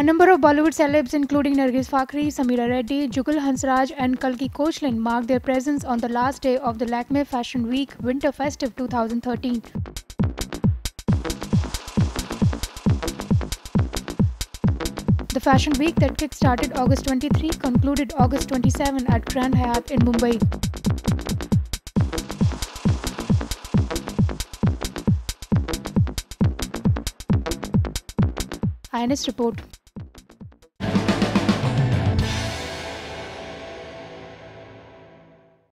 A number of Bollywood celebs, including Nargis Fakhri, Sameera Reddy, Jugal Hansraj, and Kalki Koechlin, marked their presence on the last day of the Lakme Fashion Week Winter Festive 2013. The Fashion Week that kick-started August 23 concluded August 27 at Grand Hyatt in Mumbai. IANS report.